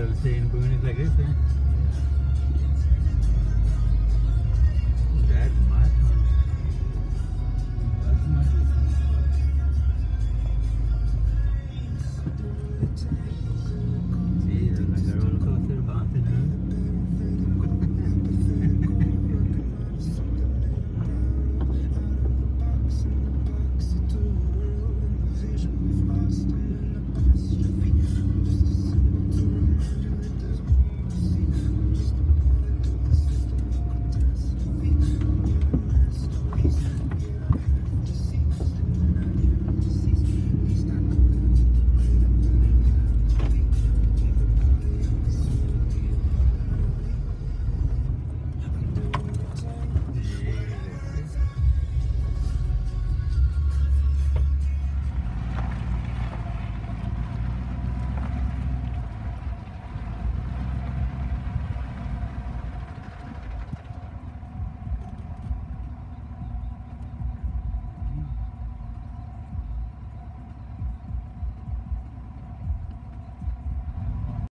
that'll stay in like this. Eh?